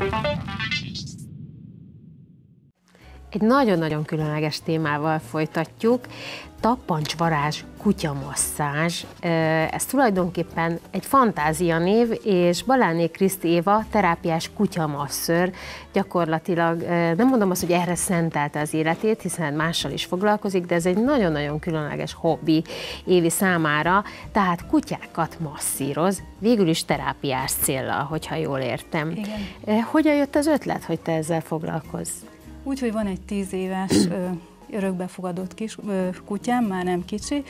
Thank you. Egy nagyon-nagyon különleges témával folytatjuk. Tappancsvarázs kutyamasszázs. Ez tulajdonképpen egy fantázia név, és Baláné Kriszti Éva terápiás kutyamasször gyakorlatilag, nem mondom azt, hogy erre szentelte az életét, hiszen mással is foglalkozik, de ez egy nagyon-nagyon különleges hobbi Évi számára, tehát kutyákat masszíroz, végül is terápiás célra, hogyha jól értem. Igen. Hogyan jött az ötlet, hogy te ezzel foglalkozz? Úgy, hogy van egy tíz éves örökbefogadott kis kutyám, már nem kicsi,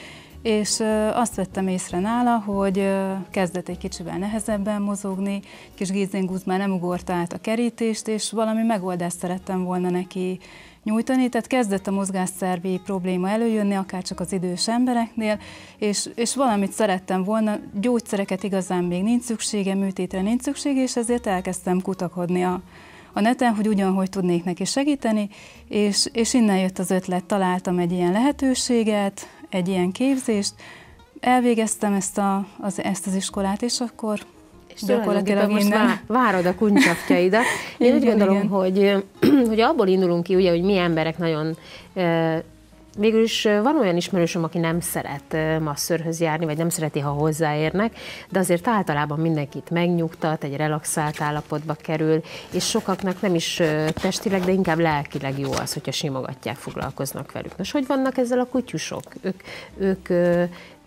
és azt vettem észre nála, hogy kezdett egy kicsivel nehezebben mozogni, kis Gizinguz már nem ugort át a kerítést, és valami megoldást szerettem volna neki nyújtani, tehát kezdett a mozgásszervi probléma előjönni, akár csak az idős embereknél, és, és valamit szerettem volna, gyógyszereket igazán még nincs szüksége, műtétre nincs szüksége, és ezért elkezdtem kutakodni a, a neten, hogy ugyanhogy tudnék neki segíteni, és, és innen jött az ötlet, találtam egy ilyen lehetőséget, egy ilyen képzést, elvégeztem ezt, a, az, ezt az iskolát, és akkor és gyakorlatilag most innen... várod a kuncsaftjaidat. Én úgy gondolom, igen. hogy, hogy abból indulunk ki, ugye, hogy mi emberek nagyon Végül is van olyan ismerősöm, aki nem szeret masszörhöz járni, vagy nem szereti, ha hozzáérnek, de azért általában mindenkit megnyugtat, egy relaxált állapotba kerül, és sokaknak nem is testileg, de inkább lelkileg jó az, hogyha simogatják, foglalkoznak velük. Nos, hogy vannak ezzel a kutyusok? Ők, ők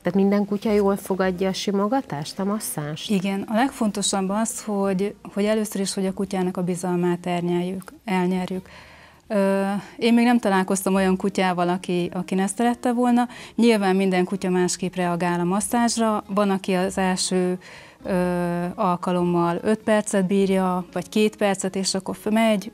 tehát minden kutya jól fogadja a simogatást, a masszást? Igen, a legfontosabb az, hogy, hogy először is, hogy a kutyának a bizalmát elnyerjük. elnyerjük. Én még nem találkoztam olyan kutyával, aki, aki ne szerette volna. Nyilván minden kutya másképp reagál a masszázsra. Van, aki az első ö, alkalommal 5 percet bírja, vagy 2 percet, és akkor megy,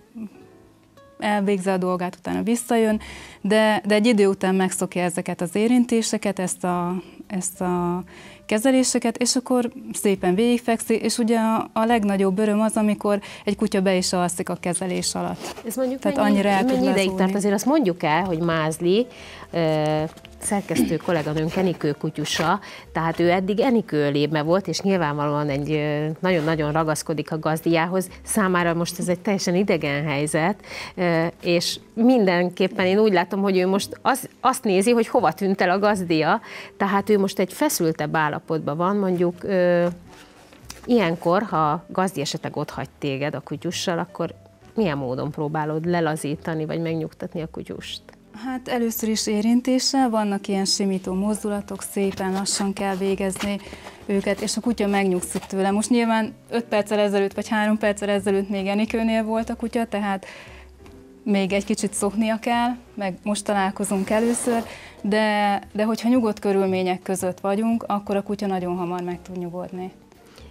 elvégzi a dolgát, utána visszajön, de, de egy idő után megszokja ezeket az érintéseket, ezt a, ezt a kezeléseket, és akkor szépen végigfekszi, és ugye a, a legnagyobb öröm az, amikor egy kutya be is alszik a kezelés alatt. Ez mondjuk Tehát mennyi, annyira el mennyi ideig tart? Azért azt mondjuk el, hogy Mázli szerkesztő kolléganőnk Enikő kutyusa, tehát ő eddig Enikő lébe volt, és nyilvánvalóan egy nagyon-nagyon ragaszkodik a gazdiához. Számára most ez egy teljesen idegen helyzet, és mindenképpen én úgy látom, hogy ő most az, azt nézi, hogy hova tűnt el a gazdia, tehát ő most egy feszültebb állapotban van, mondjuk ilyenkor, ha gazdi esetleg ott hagy téged a kutyussal, akkor milyen módon próbálod lelazítani, vagy megnyugtatni a kutyust? Hát először is érintéssel, vannak ilyen simító mozdulatok, szépen lassan kell végezni őket, és a kutya megnyugszik tőle. Most nyilván 5 perccel ezelőtt, vagy 3 perccel ezelőtt még Enikőnél volt a kutya, tehát még egy kicsit szoknia kell, meg most találkozunk először, de, de hogyha nyugodt körülmények között vagyunk, akkor a kutya nagyon hamar meg tud nyugodni.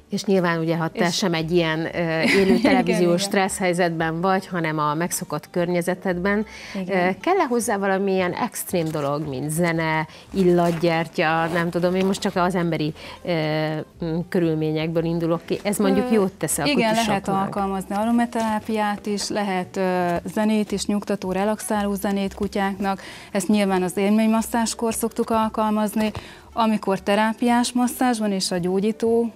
És nyilván ugye, ha te és... sem egy ilyen uh, élő televíziós stressz helyzetben vagy, hanem a megszokott környezetedben, uh, kell-e hozzá valamilyen extrém dolog, mint zene, illatgyertya, nem tudom, én most csak az emberi uh, körülményekből indulok ki. Ez mondjuk jót tesz a Igen, lehet alkalmazni aromaterápiát is, lehet uh, zenét is, nyugtató, relaxáló zenét kutyáknak. Ezt nyilván az élménymasszáskor szoktuk alkalmazni, amikor terápiás masszázs van és a gyógyító,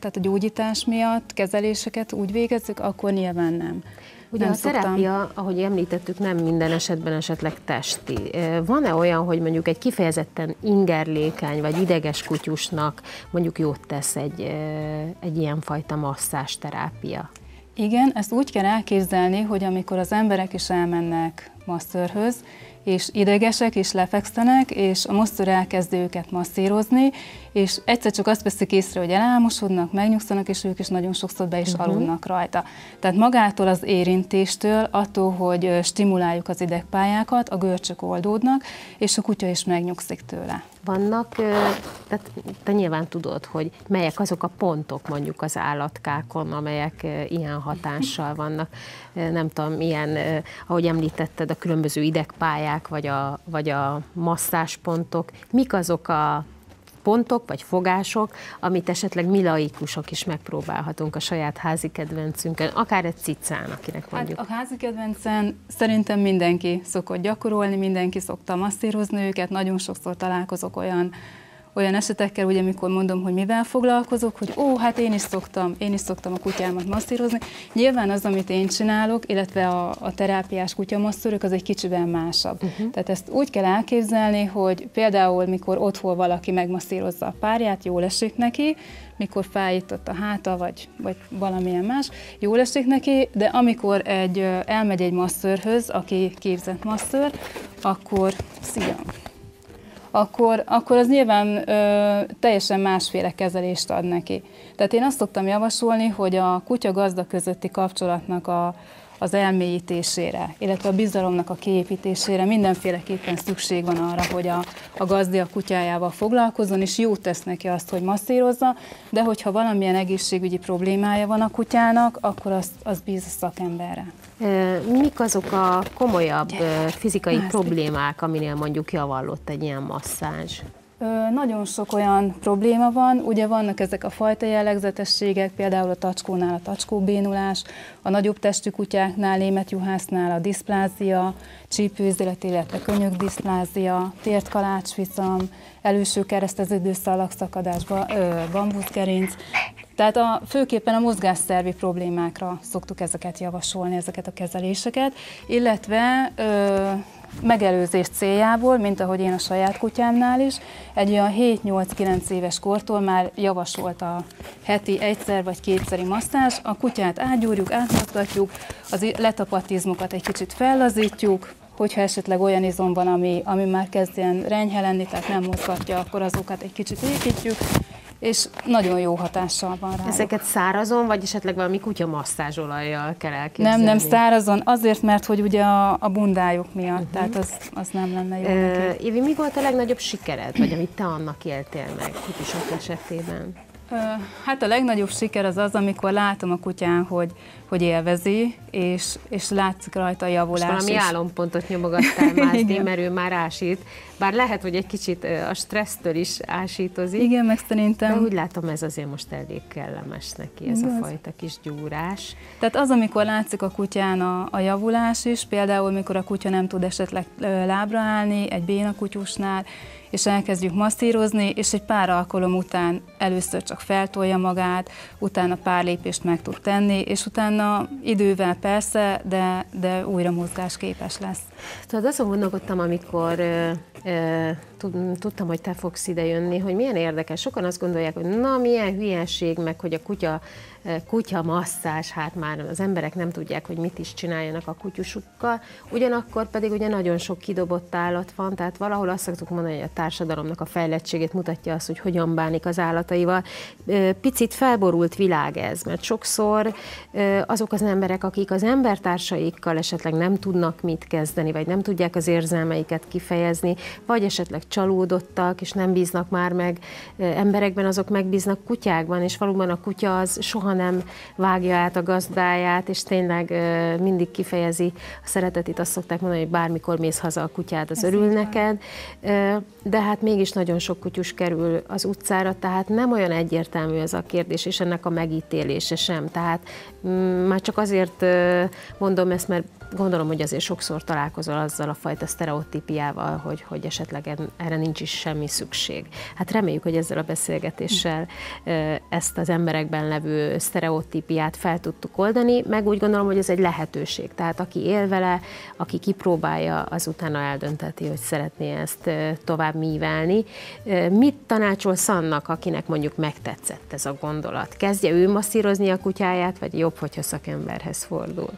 tehát a gyógyítás miatt kezeléseket úgy végezzük, akkor nyilván nem. Ugye nem a szoktam. terápia, ahogy említettük, nem minden esetben esetleg testi. Van-e olyan, hogy mondjuk egy kifejezetten ingerlékeny vagy ideges kutyusnak mondjuk jót tesz egy, egy ilyenfajta masszás terápia? Igen, ezt úgy kell elképzelni, hogy amikor az emberek is elmennek masszörhöz, és idegesek, és lefekszenek, és a mosztor elkezdi őket masszírozni, és egyszer csak azt veszik észre, hogy elálmosodnak, megnyugszanak, és ők is nagyon sokszor be is uh-huh. aludnak rajta. Tehát magától az érintéstől, attól, hogy stimuláljuk az idegpályákat, a görcsök oldódnak, és a kutya is megnyugszik tőle. Vannak, tehát te nyilván tudod, hogy melyek azok a pontok mondjuk az állatkákon, amelyek ilyen hatással vannak. Nem tudom, milyen, ahogy említetted, a különböző idegpályák, vagy a, vagy a masszáspontok. Mik azok a pontok vagy fogások, amit esetleg mi laikusok is megpróbálhatunk a saját házi kedvencünkön, akár egy cicán, akinek hát mondjuk. Hát a házi kedvencen szerintem mindenki szokott gyakorolni, mindenki szokta masszírozni őket, nagyon sokszor találkozok olyan olyan esetekkel, ugye amikor mondom, hogy mivel foglalkozok, hogy ó, hát én is szoktam, én is szoktam a kutyámat masszírozni. Nyilván az, amit én csinálok, illetve a, a terápiás kutyamasszörök, az egy kicsiben másabb. Uh-huh. Tehát ezt úgy kell elképzelni, hogy például, mikor otthon valaki megmasszírozza a párját, jól esik neki, mikor fájított a háta, vagy, vagy valamilyen más, jól esik neki, de amikor egy, elmegy egy masszörhöz, aki képzett masször, akkor szia! Akkor, akkor az nyilván ö, teljesen másféle kezelést ad neki. Tehát én azt szoktam javasolni, hogy a kutya-gazda közötti kapcsolatnak a, az elmélyítésére, illetve a bizalomnak a kiépítésére mindenféleképpen szükség van arra, hogy a, a gazdi a kutyájával foglalkozzon, és jót tesz neki azt, hogy masszírozza, de hogyha valamilyen egészségügyi problémája van a kutyának, akkor az, az bíz a szakemberre. Mik azok a komolyabb fizikai problémák, aminél mondjuk javallott egy ilyen masszázs? Nagyon sok olyan probléma van, ugye vannak ezek a fajta jellegzetességek, például a tacskónál a tacskóbénulás, a nagyobb testű kutyáknál, németjuhásznál a diszplázia, csípőizület, illetve könyökdiszplázia, tért kalácsviszam, előső kereszteződő szalagszakadás, bambuszgerinc. Tehát a, főképpen a mozgásszervi problémákra szoktuk ezeket javasolni, ezeket a kezeléseket, illetve ö, megelőzés céljából, mint ahogy én a saját kutyámnál is, egy olyan 7-8-9 éves kortól már javasolt a heti egyszer vagy kétszeri masszázs. A kutyát átgyúrjuk, átmozgatjuk, az letapatizmokat egy kicsit fellazítjuk, hogyha esetleg olyan izom van, ami, ami már kezd ilyen renyhe lenni, tehát nem mozgatja, akkor azokat egy kicsit építjük, és nagyon jó hatással van rá. Ezeket szárazon, vagy esetleg valami kutya masszázsolajjal kell elképzelni? Nem, nem szárazon, azért, mert hogy ugye a, a bundájuk miatt, uh-huh. tehát az, az nem lenne jó uh, Évi, mi volt a legnagyobb sikered, vagy amit te annak éltél meg kutyusok esetében? Hát a legnagyobb siker az az, amikor látom a kutyán, hogy, hogy élvezi, és, és látszik rajta a javulás. És valami is. álompontot nyomogattál mászni, mert ő már ásít. Bár lehet, hogy egy kicsit a stressztől is ásítozik. Igen, meg szerintem. De úgy látom, ez azért most elég kellemes neki, ez Igaz. a fajta kis gyúrás. Tehát az, amikor látszik a kutyán a, a javulás is, például, mikor a kutya nem tud esetleg lábra állni, egy béna kutyusnál, és elkezdjük masszírozni, és egy pár alkalom után először csak feltolja magát, utána pár lépést meg tud tenni, és utána idővel persze, de, de újra mozgásképes lesz. Tudod, azon gondolkodtam, amikor tudtam, hogy te fogsz ide jönni, hogy milyen érdekes. Sokan azt gondolják, hogy na, milyen hülyeség, meg hogy a kutya, kutya masszás, hát már az emberek nem tudják, hogy mit is csináljanak a kutyusukkal. Ugyanakkor pedig ugye nagyon sok kidobott állat van, tehát valahol azt szoktuk mondani, hogy a társadalomnak a fejlettségét mutatja azt, hogy hogyan bánik az állataival. Picit felborult világ ez, mert sokszor azok az emberek, akik az embertársaikkal esetleg nem tudnak mit kezdeni, vagy nem tudják az érzelmeiket kifejezni, vagy esetleg csalódottak, és nem bíznak már meg emberekben, azok megbíznak kutyákban, és valóban a kutya az soha nem vágja át a gazdáját, és tényleg mindig kifejezi a szeretetét, azt szokták mondani, hogy bármikor mész haza a kutyád, az Ez örül neked, de hát mégis nagyon sok kutyus kerül az utcára, tehát nem olyan egyértelmű ez a kérdés, és ennek a megítélése sem. Tehát mm, már csak azért mondom ezt, mert gondolom, hogy azért sokszor találkozol azzal a fajta sztereotípiával, hogy, hogy esetleg erre nincs is semmi szükség. Hát reméljük, hogy ezzel a beszélgetéssel ezt az emberekben levő sztereotípiát fel tudtuk oldani, meg úgy gondolom, hogy ez egy lehetőség. Tehát aki él vele, aki kipróbálja, az utána eldönteti, hogy szeretné ezt tovább mívelni. Mit tanácsolsz annak, akinek mondjuk megtetszett ez a gondolat? Kezdje ő masszírozni a kutyáját, vagy jobb, hogyha szakemberhez fordul?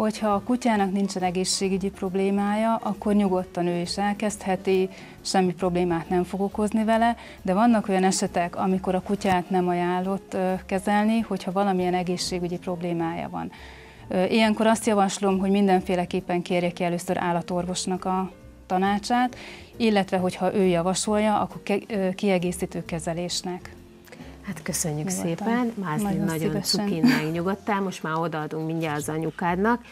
Hogyha a kutyának nincsen egészségügyi problémája, akkor nyugodtan ő is elkezdheti, semmi problémát nem fog okozni vele, de vannak olyan esetek, amikor a kutyát nem ajánlott kezelni, hogyha valamilyen egészségügyi problémája van. Ilyenkor azt javaslom, hogy mindenféleképpen kérje ki először állatorvosnak a tanácsát, illetve hogyha ő javasolja, akkor kiegészítő kezelésnek. Hát köszönjük Nyugodtan. szépen, Mázli nagyon, nagyon cukin megnyugodtál, most már odaadunk mindjárt az anyukádnak.